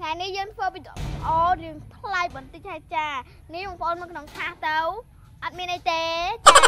ថ្ងៃនេះយើងធ្វើវីដេអូរឿងថ្លៃបន្តិចហើយចានេះបងប្អូនមើលក្នុងថាសទៅអត់មានអីទេចា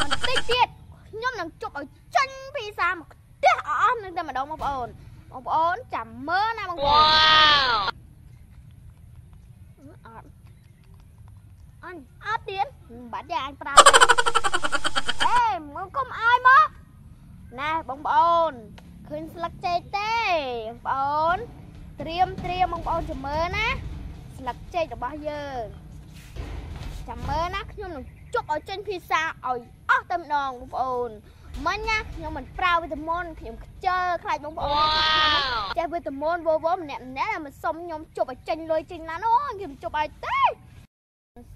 បន្តិចទៀតខ្ញុំនឹងជប់ឲ្យចាញ់ពីសាមកផ្ទះអស់នឹងតែម្ដងបងប្អូនបងប្អូនចាំមើលណាបងប្អូនវ៉ាវអត់អញអត់ទៀតបាត់យ៉ាអញប្រើអេមកកុំអើយមកណែបងប្អូនឃើញស្លឹកចេកទេបងប្អូន ត្រៀមត្រៀមបងប្អូនចាំមើលណាស្លឹកចេករបស់យើងចាំមើលណាខ្ញុំនឹងជប់ឲ្យចេញភាសាឲ្យអស់តែម្ដងបងប្អូនមិញណាខ្ញុំមិនប្រើវីតាមីនខ្ញុំខ្ជិលខ្លាចបងប្អូនចេះវីតាមីនវវម្នាក់ម្នាក់មកសុំខ្ញុំជប់ឲ្យចេញលុយចេញណាអូខ្ញុំជប់ឲ្យទេ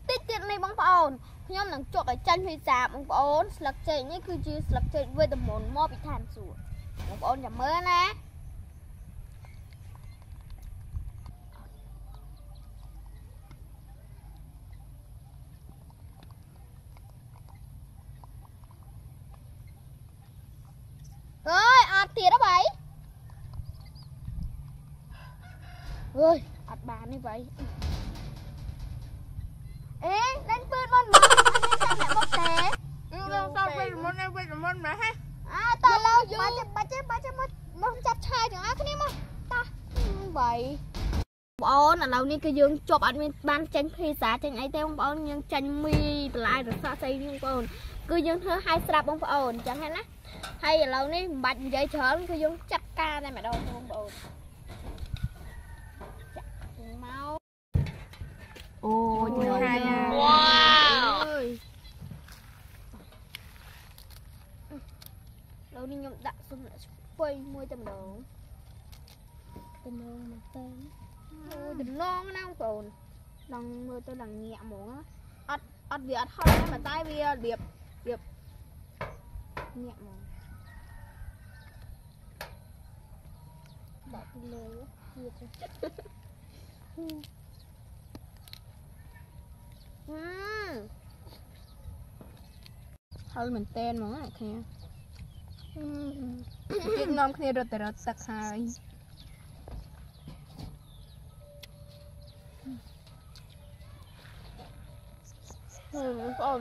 តិចទៀតនេះបងប្អូនខ្ញុំនឹងជប់ឲ្យចេញភាសាបងប្អូនស្លឹកចេកនេះគឺជាស្លឹកចេកវីតាមីនមកពីឋានសួគ៌បងប្អូនចាំមើលណាអើយអត់ទៀតហ៎បាយ អើយអត់បាននេះបាយអេលេងពឿនមកមកអត់មានចាំអ្នកមកទេយើងទៅវិលមុនវិលមុនមកហ៎អើតើលើបាច់បាច់បាច់មកមកចាប់ឆាយទាំងអស់គ្នាមកតោះបាយបងអូនឥឡូវនេះគឺយើងជាប់អត់មានបានចាញ់ភាសាចាញ់អីទេបងប្អូនយើងចាញ់មីបន្លែរសស្អីនេះបងប្អូនគឺយើងធ្វើឲ្យស្រាប់បងប្អូនអញ្ចឹងហ្នឹងណាហើយឥឡូវនេះមិនបាច់និយាយច្រើនគឺយើងចាត់ការតែម្ដងបងប្អូន ណាក់ស្ពៃមួយតែម្ដងតំណងមែនតើអូយតំណងណាបងប្អូនដល់មើលទៅដល់ញាក់ហ្មងណាអត់អត់វាអត់ហត់ទេតែវារបៀបរបៀបញាក់ហ្មងដាក់ពីលើទៀតហឹមហឹម ហើយមែនតែនហ្មងអ្នកគ្នា ទៀតនាំគ្នារត់ទៅរត់ទឹកហើយហឹមបងប្អូន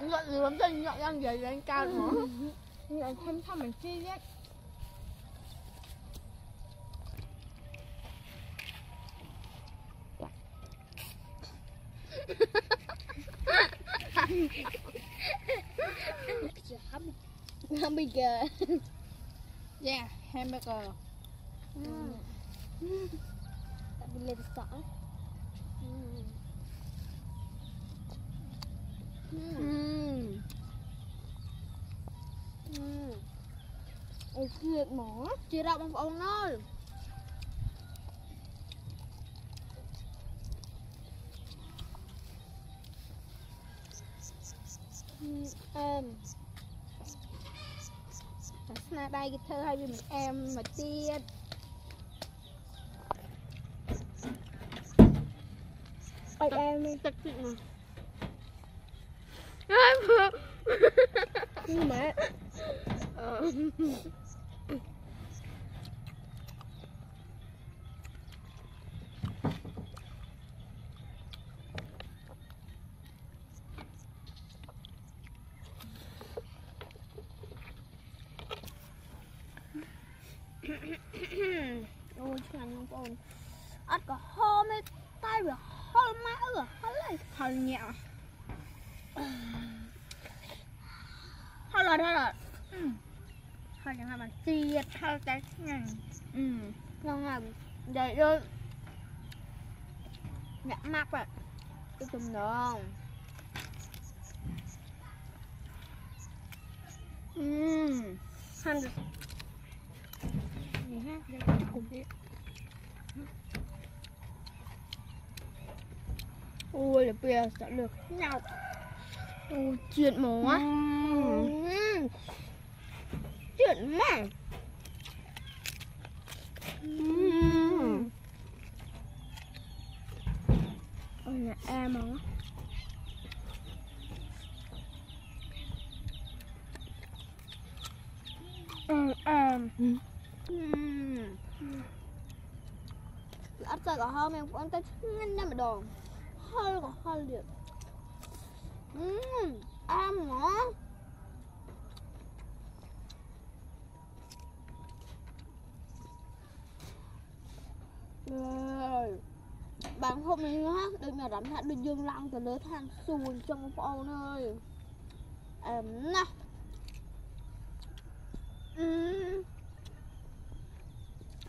mà. Nhọn gì lắm chân nhọn ăn gì anh cao nữa Nhọn thêm thăm mình chi ghét Hamburger. Yeah, hamburger mm. Tại vì lên sỏi. Ừ. Mm. Ừm Ừ. Ôi kia mỏ chia ra bằng ông ơi. em តែស្នាដៃគេធ្វើឲ្យវាមិនអែមមកទៀតអត់អែមទេ ទឹកតិចមក អើមើល ម៉ែ អឺអូ ăn có hô mê tay rồi hô mã ở hô lại hô nhẹ hô lại hô lại hô những mà tiệt hô tay nhàng ừ. Ngon ngà ừ. để đôi. Nhạc mắt vậy cái chùm được không? Ừ. 100 gì ha? Đây cùng đi Ôi là giờ sẽ được nhau. Ôi chuyện mổ á. Ừm. chuyện mà Ừm. Ôi là em á. Ừ, em. Ừm. Áp tay có hơn em cũng tay nhanh nhanh mà đồ hơi có hơi được Ừm, ăn nó Rồi. bạn hôm nay á đừng nhà rảnh hạt đừng dương lăng từ lưới than xuồng trong phố ơi em nè.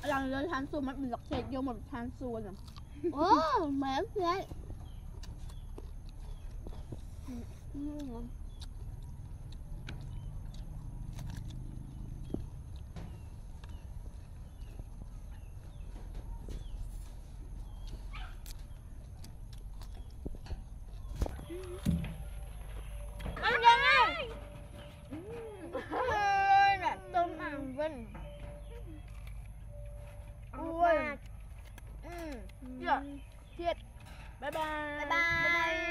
Lần lên than xuồng มัน lọc thịt vô một than xuồng à. Ồ, mẹ vậy. Ừ. Ăn dân ơi. Ôi là tôm ăn vinh. Ôi. Ừ. Dạ. Thiệt. Bye bye.